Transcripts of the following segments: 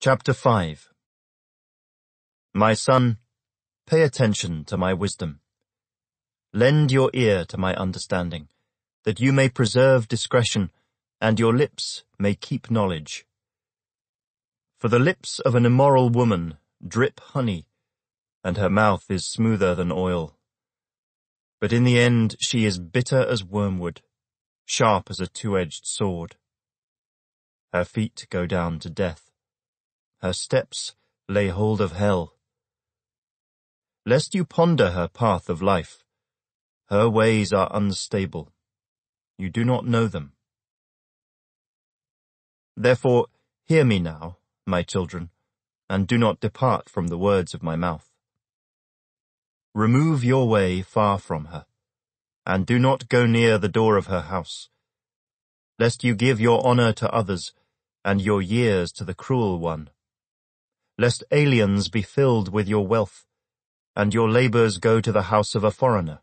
Chapter 5 My son, pay attention to my wisdom. Lend your ear to my understanding, that you may preserve discretion, and your lips may keep knowledge. For the lips of an immoral woman drip honey, and her mouth is smoother than oil. But in the end she is bitter as wormwood, sharp as a two-edged sword. Her feet go down to death. Her steps lay hold of hell. Lest you ponder her path of life, her ways are unstable. You do not know them. Therefore, hear me now, my children, and do not depart from the words of my mouth. Remove your way far from her, and do not go near the door of her house, lest you give your honor to others, and your years to the cruel one, lest aliens be filled with your wealth, and your labors go to the house of a foreigner.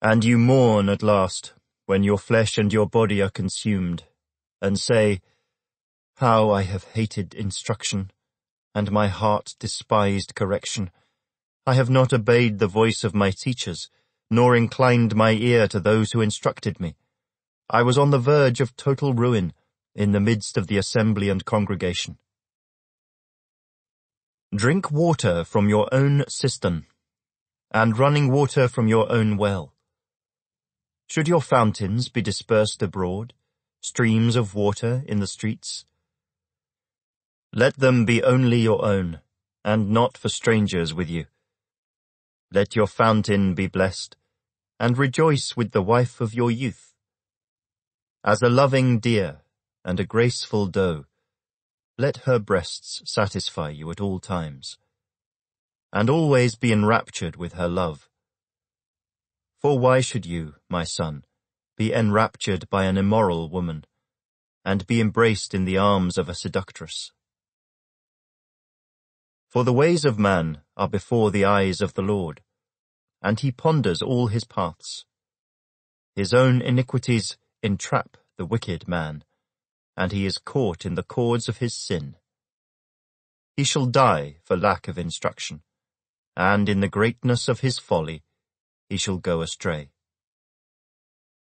And you mourn at last, when your flesh and your body are consumed, and say, How I have hated instruction, and my heart despised correction. I have not obeyed the voice of my teachers, nor inclined my ear to those who instructed me. I was on the verge of total ruin, in the midst of the assembly and congregation. Drink water from your own cistern, and running water from your own well. Should your fountains be dispersed abroad, streams of water in the streets? Let them be only your own, and not for strangers with you. Let your fountain be blessed, and rejoice with the wife of your youth. As a loving deer and a graceful doe, let her breasts satisfy you at all times, and always be enraptured with her love. For why should you, my son, be enraptured by an immoral woman, and be embraced in the arms of a seductress? For the ways of man are before the eyes of the Lord, and he ponders all his paths. His own iniquities entrap the wicked man, and he is caught in the cords of his sin. He shall die for lack of instruction, and in the greatness of his folly he shall go astray.